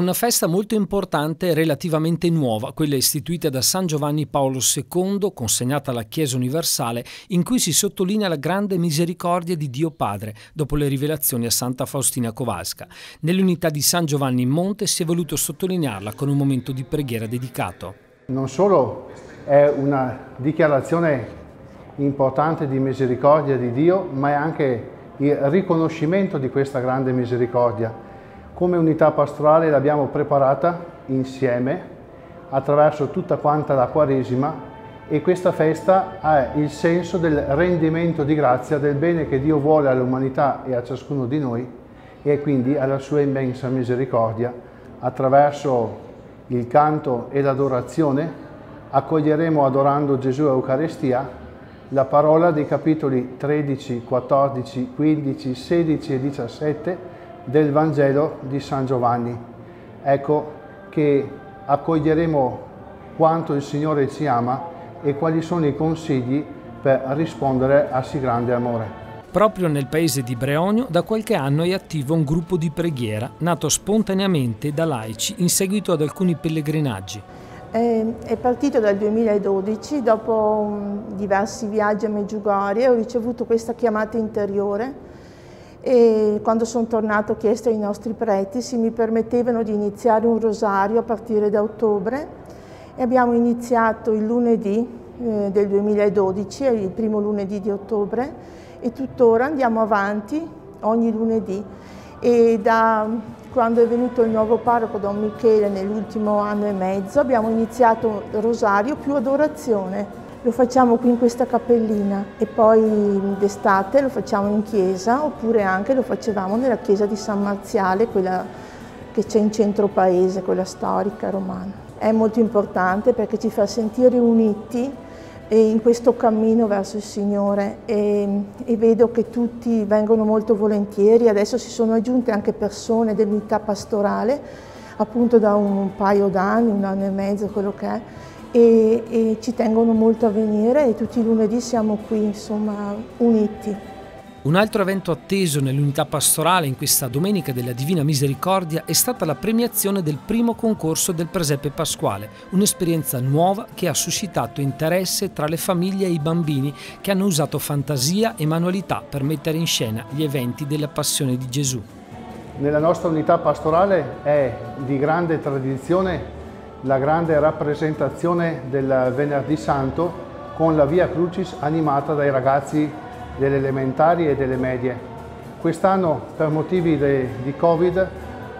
una festa molto importante e relativamente nuova, quella istituita da San Giovanni Paolo II, consegnata alla Chiesa universale, in cui si sottolinea la grande misericordia di Dio Padre dopo le rivelazioni a Santa Faustina Kowalska. Nell'unità di San Giovanni in Monte si è voluto sottolinearla con un momento di preghiera dedicato. Non solo è una dichiarazione importante di misericordia di Dio, ma è anche il riconoscimento di questa grande misericordia come unità pastorale l'abbiamo preparata insieme attraverso tutta quanta la Quaresima e questa festa ha il senso del rendimento di grazia del bene che Dio vuole all'umanità e a ciascuno di noi e quindi alla sua immensa misericordia. Attraverso il canto e l'adorazione accoglieremo adorando Gesù Eucaristia la parola dei capitoli 13, 14, 15, 16 e 17 del Vangelo di San Giovanni. Ecco che accoglieremo quanto il Signore ci ama e quali sono i consigli per rispondere a sì grande amore. Proprio nel paese di Breonio da qualche anno è attivo un gruppo di preghiera nato spontaneamente da laici in seguito ad alcuni pellegrinaggi. È partito dal 2012, dopo diversi viaggi a Meggiugorie ho ricevuto questa chiamata interiore e quando sono tornato ho chiesto ai nostri preti se mi permettevano di iniziare un rosario a partire da ottobre. E abbiamo iniziato il lunedì eh, del 2012, il primo lunedì di ottobre e tuttora andiamo avanti ogni lunedì. E da quando è venuto il nuovo parroco Don Michele nell'ultimo anno e mezzo abbiamo iniziato rosario più adorazione lo facciamo qui in questa cappellina e poi d'estate lo facciamo in chiesa oppure anche lo facevamo nella chiesa di San Marziale, quella che c'è in centro paese, quella storica romana. È molto importante perché ci fa sentire uniti in questo cammino verso il Signore e, e, vedo che tutti vengono molto volentieri, adesso si sono aggiunte anche persone dell'unità pastorale, appunto da un paio d'anni, un anno e mezzo, quello che è, e, e, ci tengono molto a venire e tutti i lunedì siamo qui insomma uniti. Un altro evento atteso nell'unità pastorale in questa Domenica della Divina Misericordia è stata la premiazione del primo concorso del Presepe Pasquale, un'esperienza nuova che ha suscitato interesse tra le famiglie e i bambini che hanno usato fantasia e manualità per mettere in scena gli eventi della Passione di Gesù. Nella nostra unità pastorale è di grande tradizione la grande rappresentazione del Venerdì Santo con la Via Crucis animata dai ragazzi delle elementari e delle medie. Quest'anno per motivi di Covid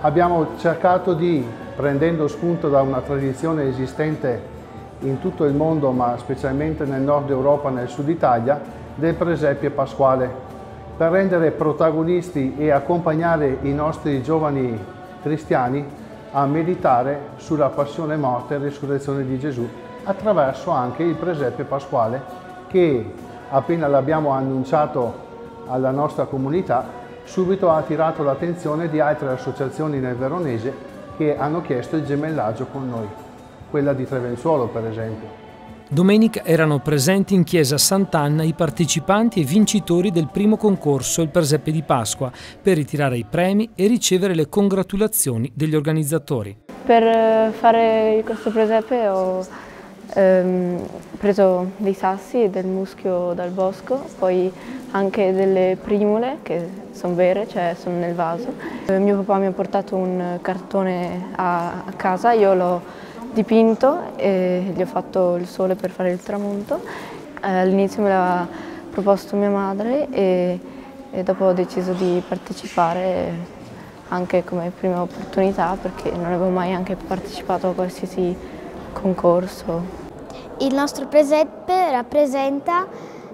abbiamo cercato di, prendendo spunto da una tradizione esistente in tutto il mondo ma specialmente nel nord Europa e nel sud Italia, del presepio pasquale, per rendere protagonisti e accompagnare i nostri giovani cristiani a meditare sulla passione, morte e risurrezione di Gesù attraverso anche il presepe pasquale che appena l'abbiamo annunciato alla nostra comunità subito ha attirato l'attenzione di altre associazioni nel Veronese che hanno chiesto il gemellaggio con noi, quella di Trevenzuolo per esempio. Domenica erano presenti in chiesa Sant'Anna i partecipanti e vincitori del primo concorso Il Presepe di Pasqua per ritirare i premi e ricevere le congratulazioni degli organizzatori. Per eh, fare questo presepe ho ehm, preso dei sassi e del muschio dal bosco, poi anche delle primule che sono vere, cioè sono nel vaso. Eh, mio papà mi ha portato un cartone a, a casa, io l'ho dipinto e gli ho fatto il sole per fare il tramonto. Eh, all'inizio me l'ha proposto mia madre e, e dopo ho deciso di partecipare anche come prima opportunità perché non avevo mai anche partecipato a qualsiasi concorso. Il nostro presepe rappresenta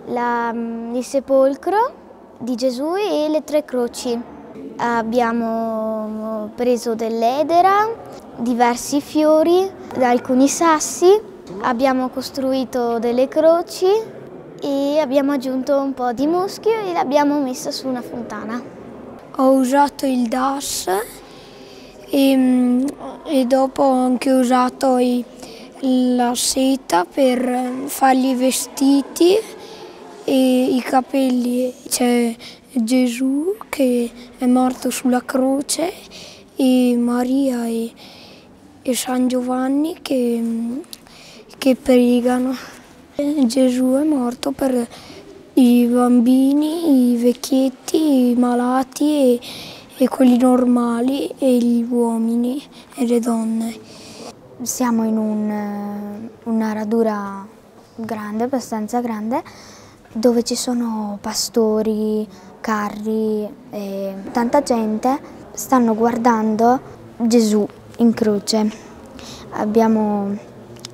la, il sepolcro di Gesù e le tre croci. Abbiamo preso dell'edera, diversi fiori, alcuni sassi, abbiamo costruito delle croci e abbiamo aggiunto un po' di muschio e l'abbiamo messa su una fontana. Ho usato il DAS e, e dopo ho anche usato i, la seta per fargli i vestiti e i capelli. C'è Gesù che è morto sulla croce e Maria e, e San Giovanni che, che pregano. Gesù è morto per i bambini, i vecchietti, i malati e, e quelli normali e gli uomini e le donne. Siamo in un, una radura grande, abbastanza grande, dove ci sono pastori, carri e tanta gente stanno guardando Gesù in croce. Abbiamo,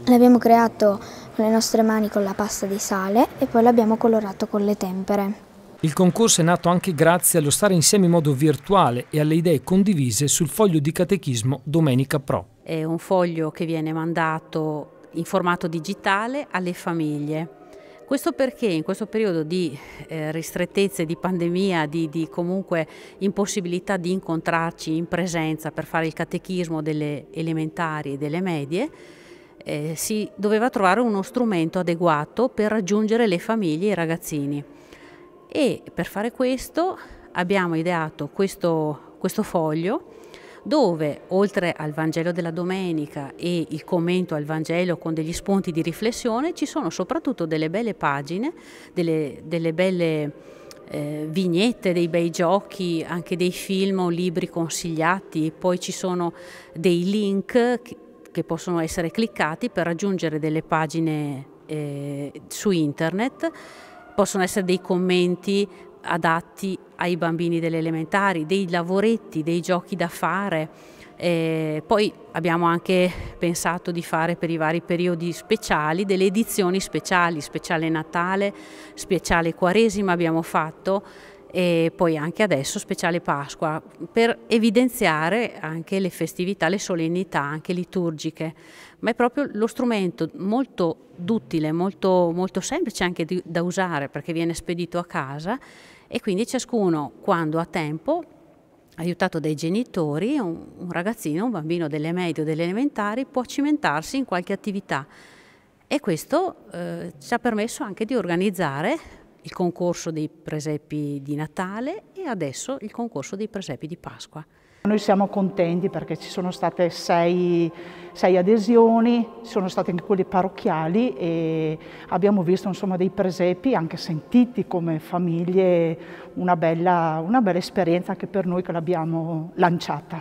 l'abbiamo creato con le nostre mani con la pasta di sale e poi l'abbiamo colorato con le tempere. Il concorso è nato anche grazie allo stare insieme in modo virtuale e alle idee condivise sul foglio di catechismo Domenica Pro. È un foglio che viene mandato in formato digitale alle famiglie. Questo perché in questo periodo di eh, ristrettezze, di pandemia, di, di, comunque impossibilità di incontrarci in presenza per fare il catechismo delle elementari e delle medie, eh, si doveva trovare uno strumento adeguato per raggiungere le famiglie e i ragazzini. E per fare questo abbiamo ideato questo, questo foglio dove oltre al Vangelo della domenica e il commento al Vangelo con degli spunti di riflessione ci sono soprattutto delle belle pagine, delle, delle belle eh, vignette, dei bei giochi, anche dei film o libri consigliati, poi ci sono dei link che, che possono essere cliccati per raggiungere delle pagine eh, su internet, possono essere dei commenti adatti ai bambini delle elementari, dei lavoretti, dei giochi da fare. Eh, poi abbiamo anche pensato di fare per i vari periodi speciali delle edizioni speciali, speciale Natale, speciale Quaresima abbiamo fatto e poi anche adesso speciale Pasqua per evidenziare anche le festività, le solennità anche liturgiche, ma è proprio lo strumento molto duttile, molto, molto semplice anche di, da usare perché viene spedito a casa e quindi ciascuno quando ha tempo aiutato dai genitori, un, un ragazzino, un bambino delle medie o delle elementari può cimentarsi in qualche attività. E questo eh, ci ha permesso anche di organizzare il concorso dei presepi di Natale e adesso il concorso dei presepi di Pasqua. Noi siamo contenti perché ci sono state sei, sei adesioni, sono state anche quelle parrocchiali e abbiamo visto insomma, dei presepi anche sentiti come famiglie, una bella, una bella esperienza anche per noi che l'abbiamo lanciata.